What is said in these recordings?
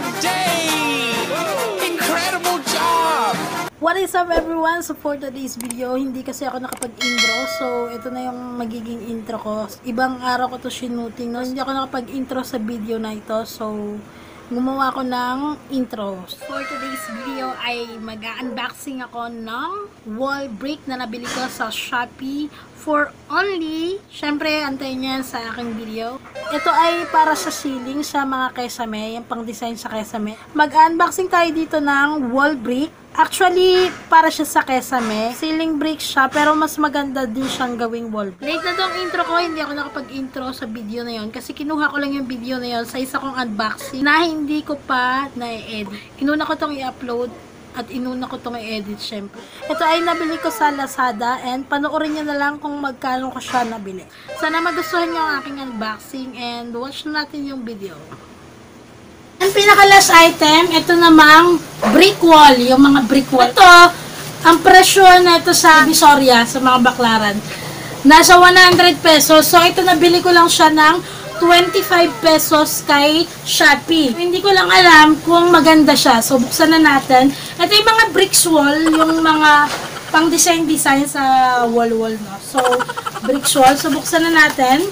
big day! Incredible job! What is up everyone? So for today's video, hindi kasi ako nakapag-intro. So ito na yung magiging intro ko. Ibang araw ko to sinuting. No? Hindi ako nakapag-intro sa video na ito. So gumawa ako ng intro. For today's video ay mag-unboxing ako ng wall brick na nabili ko sa Shopee for only, syempre antayin yan sa aking video. Ito ay para sa ceiling sa mga kesame, yung pang design sa kesame. Mag-unboxing tayo dito ng wall brick. Actually, para siya sa kesame. Ceiling brick siya, pero mas maganda din siyang gawing wall. Late na tong intro ko, hindi ako nakapag-intro sa video na yon kasi kinuha ko lang yung video na yon sa isa kong unboxing na hindi ko pa na-edit. Inuna ko tong i-upload at inuna ko itong i-edit syempre. Ito ay nabili ko sa Lazada and panoorin nyo na lang kung magkano ko siya nabili. Sana magustuhan nyo ang aking unboxing and watch natin yung video. Ang pinaka-last item, ito namang brick wall, yung mga brick wall. Ito, ang presyo na ito sa Visoria, sa mga baklaran, nasa 100 pesos. So, ito nabili ko lang siya ng 25 pesos kay Shopee. Hindi ko lang alam kung maganda siya. So, buksan na natin. Ito yung mga bricks wall, yung mga pang design-design sa wall-wall, no? So, bricks wall. So, buksan na natin.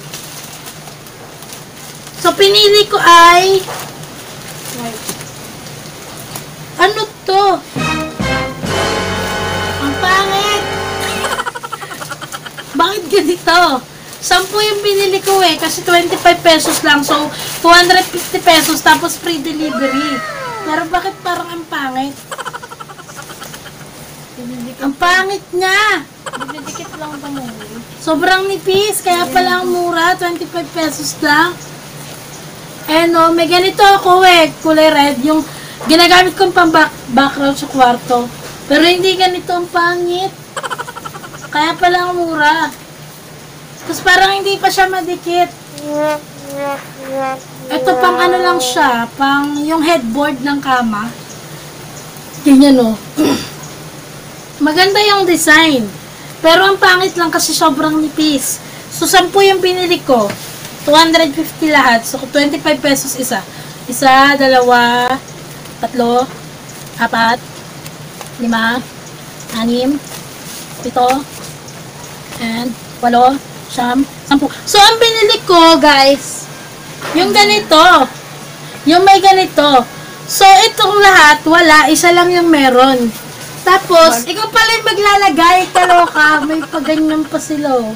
So, pinili ko ay ano to? Ang pangit! Bakit ganito? Sampu yung binili ko eh, kasi 25 pesos lang. So, 250 pesos tapos free delivery. Pero bakit parang ang pangit? Ang pangit niya! Didikit lang mo. Sobrang nipis, kaya pala ang mura, 25 pesos lang. Eh no, may ganito ako eh, kulay red, yung ginagamit kong pang back background sa kwarto. Pero hindi ganito ang pangit. Kaya pala ang mura. Tapos parang hindi pa siya madikit. Ito pang ano lang siya, pang yung headboard ng kama. Ganyan o. Maganda yung design. Pero ang pangit lang kasi sobrang nipis. So, 10 yung binili ko. 250 lahat. So, 25 pesos isa. Isa, dalawa, tatlo, apat, lima, anim, pito, and walo, siyam, sampu. So, ang binili ko, guys, yung ganito. Yung may ganito. So, itong lahat, wala. Isa lang yung meron. Tapos, ikaw pala yung maglalagay. Kaloka, may paganyan pa sila. oh.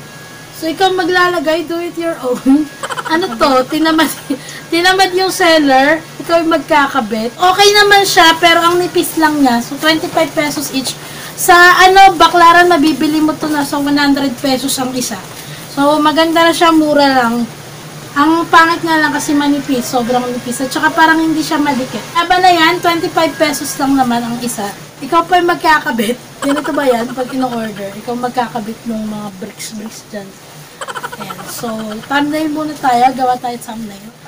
So, ikaw maglalagay, do it your own. Ano to? Tinamad, tinamad yung seller. Yung magkakabit. Okay naman siya, pero ang nipis lang niya. So, 25 pesos each. Sa ano, baklaran, mabibili mo to na sa 100 pesos ang isa. So, maganda na siya, mura lang. Ang pangit nga lang kasi manipis, sobrang nipis. At saka parang hindi siya madikit. Aba na yan, 25 pesos lang naman ang isa. Ikaw pa yung magkakabit. Ganito ba yan? Pag in-order, ikaw magkakabit ng mga bricks-bricks dyan. Ayan. So, thumbnail muna tayo. Gawa tayo thumbnail.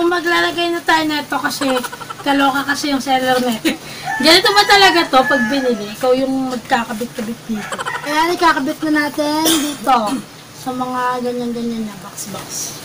O, maglalagay na tayo nito kasi kaloka kasi yung seller nito. Ganito ba talaga to pag binili? Ikaw yung magkakabit-kabit dito. Kaya ikakabit na natin dito sa mga ganyan-ganyan na box-box.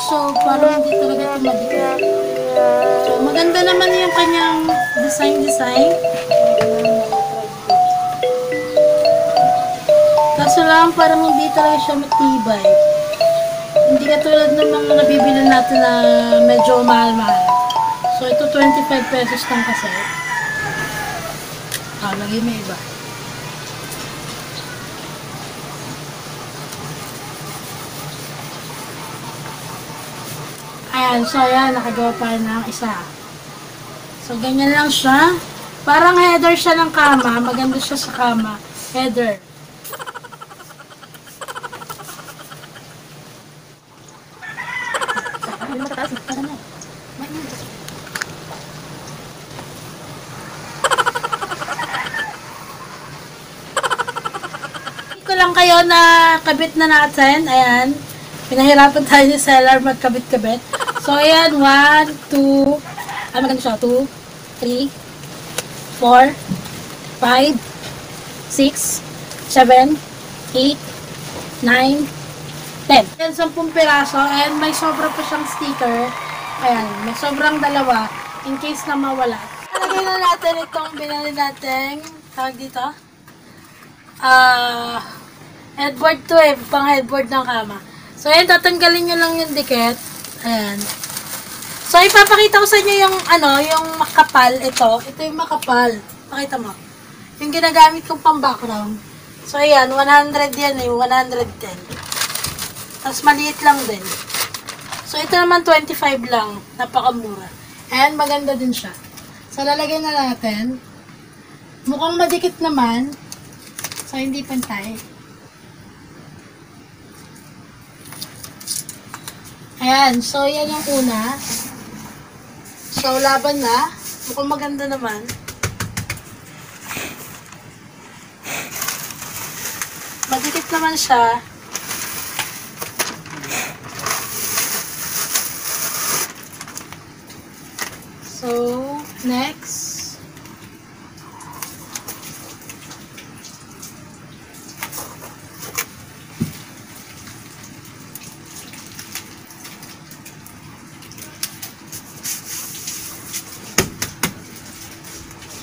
Siya. Parang hindi talaga ito madikit. So, maganda naman yung kanyang design-design. Kaso lang, parang hindi talaga siya matibay. Hindi katulad ng mga nabibili natin na medyo mahal-mahal. So, ito 25 pesos lang kasi. Ah, lagi may iba. Ayan, so ayan, nakagawa pa ng isa. So, ganyan lang siya. Parang header siya ng kama. Maganda siya sa kama. Header. ko lang kayo na kabit na natin. Ayan. Pinahirapan tayo ni seller magkabit-kabit. So, ayan. 1, 2, ah, maganda siya. 2, 3, 4, 5, 6, 7, 8, 9, 10. Yan, 10 piraso. And may sobra pa siyang sticker. Ayan, may sobrang dalawa in case na mawala. Lagay na natin itong binali natin. Tawag dito. Ah, headboard to eh. Pang headboard ng kama. So, ayan, tatanggalin nyo lang yung dikit. Ayan. So, ipapakita ko sa inyo yung, ano, yung makapal. Ito. Ito yung makapal. Pakita mo. Yung ginagamit kong pang background. So, ayan. 100 yan eh. 110. Tapos, maliit lang din. So, ito naman 25 lang. Napakamura. And maganda din siya. So, lalagay na natin. Mukhang madikit naman. So, hindi pantay. Ayan. So, yan yung una. So, laban na. Mukhang maganda naman. Madikit naman siya. So, next.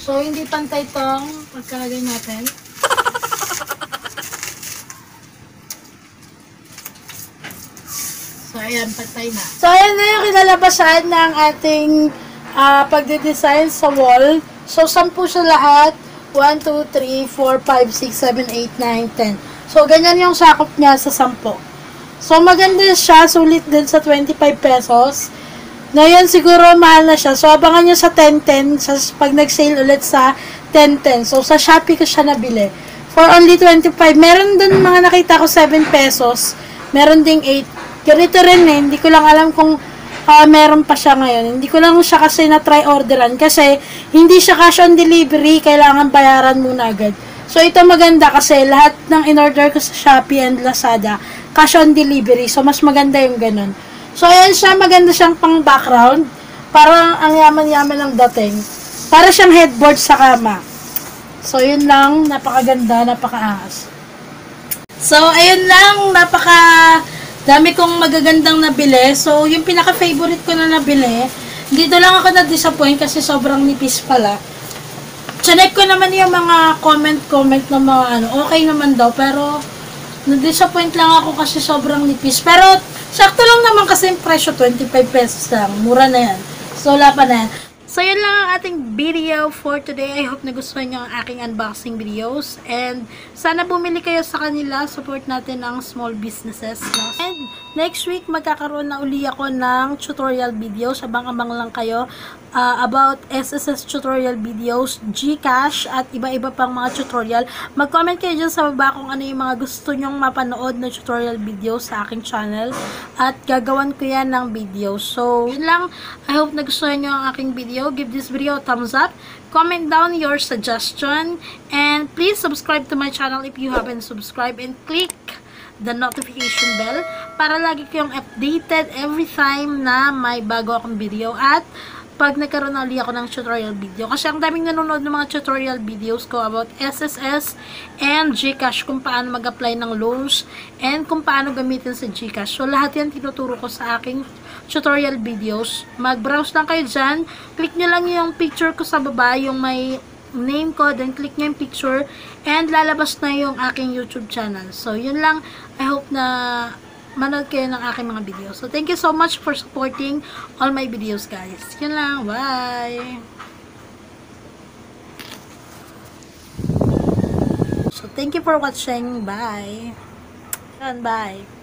So, hindi pantay tong pagkalagay natin. So, ayan, pantay na. So, ayan na yung kinalabasan ng ating ah, pagde-design sa wall. So, 10 siya lahat. 1, 2, 3, 4, 5, 6, 7, 8, 9, 10. So, ganyan yung sakop niya sa 10. So, maganda siya. Sulit din sa 25 pesos. Ngayon, siguro mahal na siya. So, abangan nyo sa 10-10 sa, pag nag-sale ulit sa 10-10. So, sa Shopee ko siya nabili. For only 25. Meron dun mga nakita ko 7 pesos. Meron ding 8. Ganito rin eh. Hindi ko lang alam kung ah, meron pa siya ngayon. Hindi ko lang siya kasi na-try orderan. Kasi, hindi siya cash on delivery. Kailangan bayaran muna agad. So, ito maganda kasi lahat ng in-order ko sa Shopee and Lazada, cash on delivery. So, mas maganda yung ganun. So, ayan siya. Maganda siyang pang background. Parang ang yaman-yaman ng dating. Para siyang headboard sa kama. So, yun lang. Napakaganda, napakaangas. So, ayun lang. Napaka dami kong magagandang nabili. So, yung pinaka-favorite ko na nabili, dito lang ako na-disappoint kasi sobrang nipis pala. Chinek ko naman yung mga comment-comment na mga ano, okay naman daw, pero na-disappoint lang ako kasi sobrang nipis. Pero, sakto lang naman kasi yung presyo, 25 pesos lang. Mura na yan. So, wala pa na yan. So, yun lang ang ating video for today. I hope nagustuhan nyo ang aking unboxing videos. And, sana bumili kayo sa kanila. Support natin ang small businesses. No? And, next week, magkakaroon na uli ako ng tutorial videos. Abang-abang lang kayo uh, about SSS tutorial videos, Gcash, at iba-iba pang mga tutorial. Mag-comment kayo dyan sa baba kung ano yung mga gusto nyong mapanood na tutorial videos sa aking channel. At gagawan ko yan ng video. So, yun lang. I hope nagustuhan nyo ang aking video. Give this video a thumbs up. Comment down your suggestion. And please subscribe to my channel if you haven't subscribed. And click the notification bell para lagi kayong updated every time na may bago akong video. At pag nagkaroon na ako ng tutorial video. Kasi ang daming nanonood ng mga tutorial videos ko about SSS and Gcash, kung paano mag-apply ng loans and kung paano gamitin sa Gcash. So, lahat yan tinuturo ko sa aking tutorial videos. Mag-browse lang kayo dyan. Click nyo lang yung picture ko sa baba, yung may name ko, then click nyo yung picture, and lalabas na yung aking YouTube channel. So, yun lang. I hope na manood kayo ng aking mga videos. So, thank you so much for supporting all my videos, guys. Yun lang. Bye! So, thank you for watching. Bye! Yun, bye!